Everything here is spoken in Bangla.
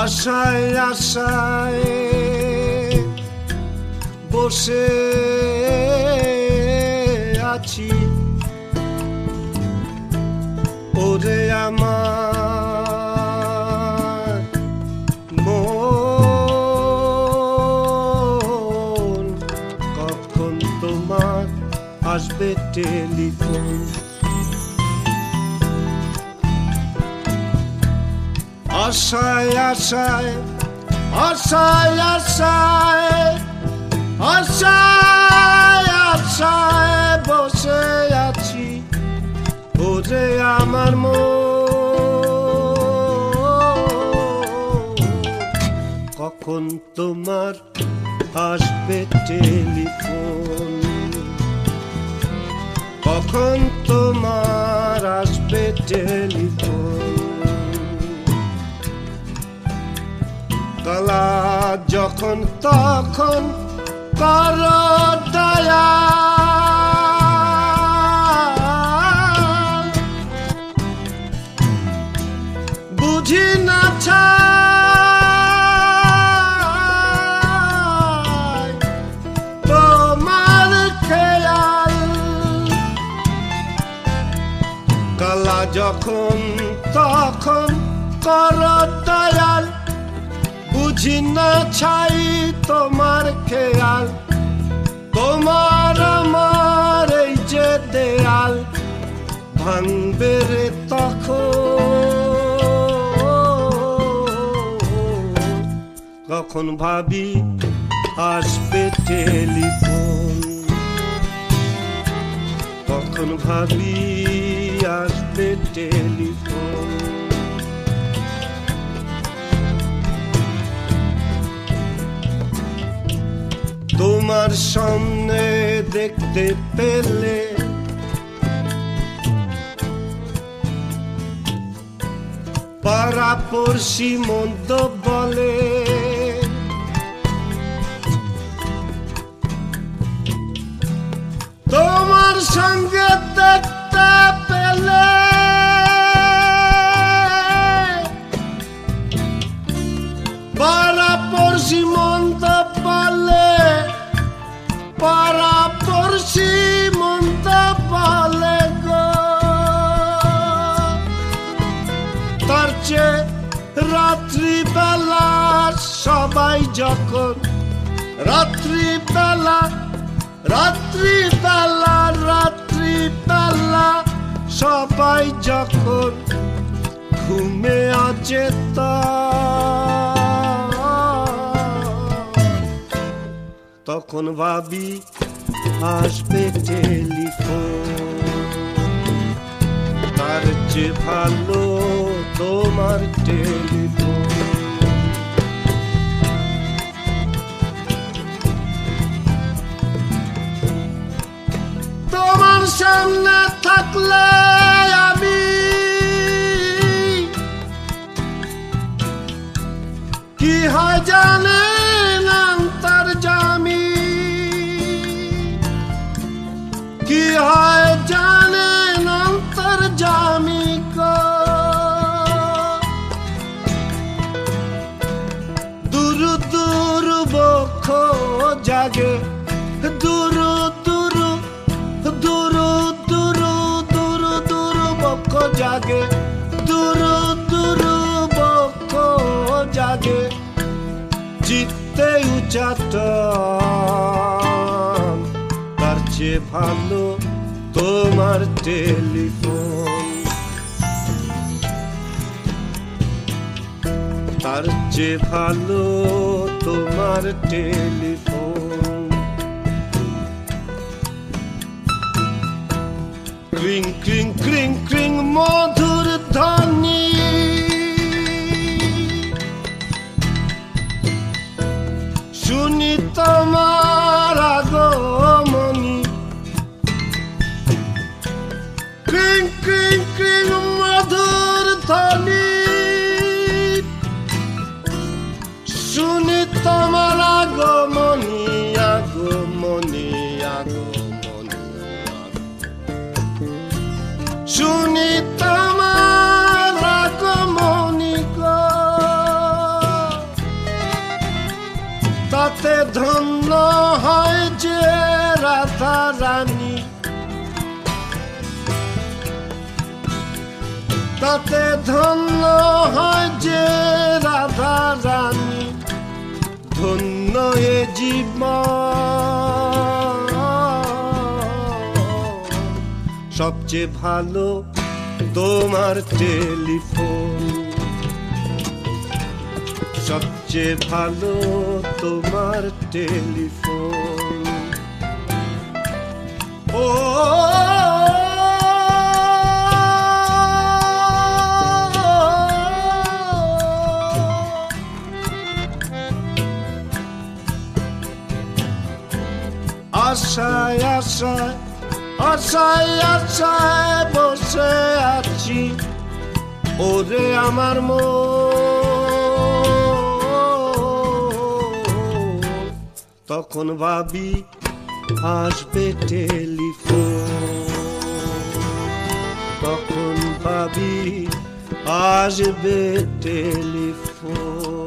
আশায় আশায় বসে আছি। ওরে আমার মন কখন তোমার আসবে টেলিফোন? আশায় আশায় আশায় আশায় আশায় আশায় বসে আছি ওরে আমার মন। কখন তোমার আসবে টেলিফোন? কখন তোমার আসবে টেলিফোন? যখন তখন কর দয়া বুঝি না তোমার খেয়াল। গলা যখন তখন কর দয়াল বুঝি না ছাই তোমার খেয়াল, তোমার আমার এই যে দেয়াল ভাঙবে রে তখন। কখন ভাবি আসবে টেলিফোন? কখন ভাবি আসবে টেলিফোন? তোমার সামনে দেখতে পেলে। পাড়া পড়শি মন্দ বলে। তোমার সঙ্গে দেখতে পেলে। পাড়া পড়শি মন্দ রাত্রিবেলা সবাই যখন রাত্রিবেলা রাত্রিবেলা রাত্রিবেলা সবাই যখন ঘুমে অচেত তখন ভাবি, আসবে টেলিফোন। তার যে ভালো তোমার টেলিফোন তোমার সামনে থাকলে আমি কি হয় জানে? বক্ষ জাগে। দূর জাগে। তার চেয়ে ভালো তোমার টেলিফোন। তার চেয়ে ভালো তোমার টেলিফোন। ক্রিং ক্রিং ক্রিং মধুর ধ্বনি। শুনি তোমার তাতে ধন্য হয় যে রাধা রানী। ধন্য এ জীবন। সবচেয়ে ভালো তোমার টেলিফোন। সবচেয়ে ভালো তোমার টেলিফোন। ও আশায় আশায় আশায় আশায় বসে আছি। ওরে আমার মন। তখন ভাবি, আসবে টেলিফোন। তখন ভাবি, আসবে টেলিফোন।